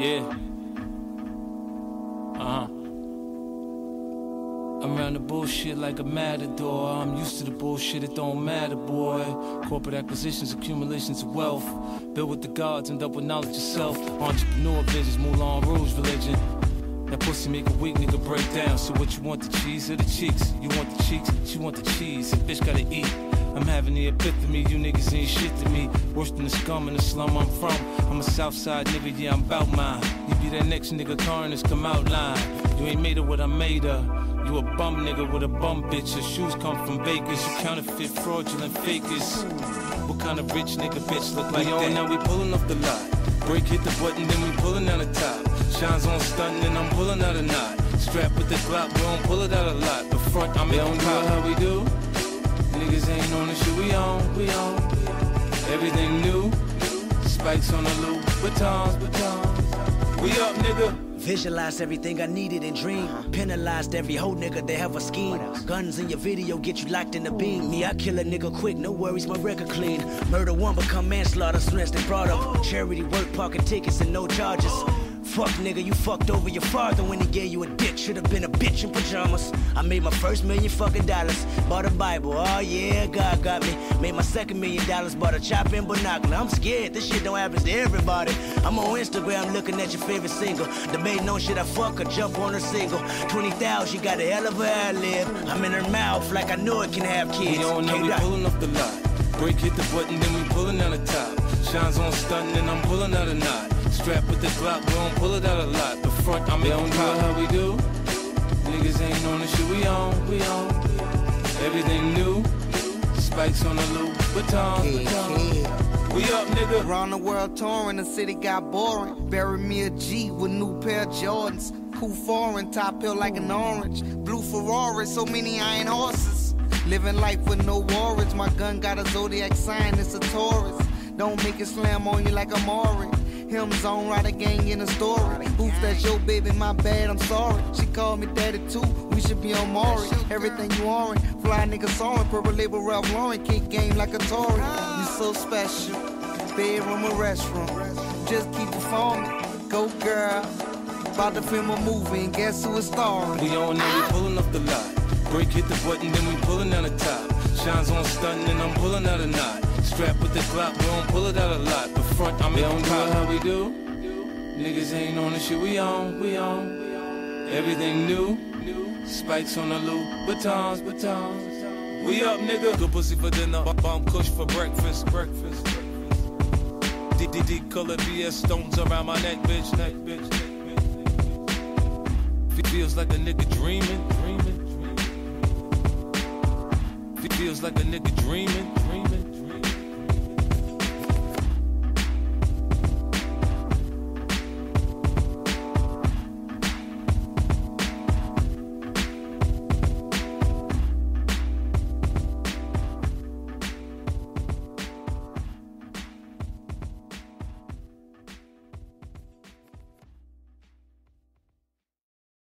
Yeah. Uh huh. I'm around the bullshit like a matador. I'm used to the bullshit, it don't matter, boy. Corporate acquisitions, accumulations of wealth. Built with the gods, end up with knowledge yourself. Entrepreneur visions, Moulin Rouge religion. That pussy make a weak nigga break down. So what you want, the cheese or the cheeks? You want the cheeks, she want the cheese. Bitch gotta eat. I'm having the epitome, you niggas ain't shit to me. Worse than the scum in the slum I'm from. I'm a Southside nigga, yeah, I'm bout mine. If you be that next nigga, Carnage, come out line. You ain't made it what I made her. You a bum nigga with a bum bitch. Your shoes come from bakers. You counterfeit, fraudulent fakers. What kind of rich nigga bitch look like we on now? We pulling off the lot. Break hit the button, then we pulling out the top. Shines on stunting, and I'm pulling out a knot. Strap with the Glock, we don't pull it out a lot. The front, I'm in pop. how we do. Niggas ain't on the shit we on, we on. Everything new. Spikes on the loop, batons, batons. We up, nigga. Visualized everything I needed and dreamed. Penalized every whole nigga that have a scheme. Guns in your video get you locked in the beam. Me, I kill a nigga quick, no worries, my record clean. Murder one become manslaughter, snatched and brought up. Charity work, parking tickets and no charges. Fuck nigga, you fucked over your father when he gave you a dick. Should've been a bitch in pajamas. I made my first million fucking dollars. Bought a Bible, oh yeah, God got me. Made my second million dollars, bought a chop in binocular. I'm scared, this shit don't happen to everybody. I'm on Instagram looking at your favorite single. Debating on shit I fuck or jump on her single. 20,000, she got a hell of a ad lib. I'm in her mouth like I know it can have kids. We don't know, we pulling up the lot. Break hit the button, then we pulling out the top. Shines on stunting, and I'm pulling out a knot. Strap with the Glock, we don't pull it out a lot. The front, I'm in don't know how we do. Niggas ain't on the shit we on, we on. Everything new. Spikes on the loop, batons, batons. We up, nigga. Around the world touring, the city got boring. Bury me a G with new pair of Jordans. Cool foreign, top hill like an orange. Blue Ferrari, so many iron horses. Living life with no worries. My gun got a zodiac sign, it's a Taurus. Don't make it slam on you like a Maury. Him zone rider gang in the story. Oof, that's your baby, my bad, I'm sorry. She called me daddy too, we should be on Maury. Everything you orange, fly nigga soaring. Purple label Ralph Lauren, kick game like a Tory. You so special, bedroom or restroom. Just keep performing, go girl. About to film a movie and guess who is starring? We on there, we pulling up the lot. Break hit the button, then we pulling out the top. Shines on stunting, and I'm pulling out a knot. Strap with the Glock, we don't pull it out a lot. The front, I'm in don't know how we do. Niggas ain't on the shit we on, we on. Everything new. Spikes on the loop, batons, batons. We up, nigga. Good pussy for dinner, bomb kush for breakfast, breakfast. DDD colored BS stones around my neck, bitch, neck, bitch. Feels like a nigga dreaming, dreaming. Feels like a nigga dreaming, dreaming.